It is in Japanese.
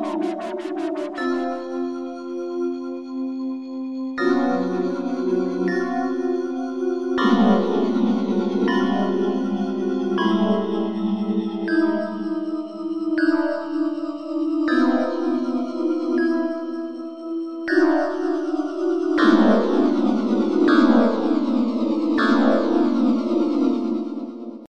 ピピピピピピ。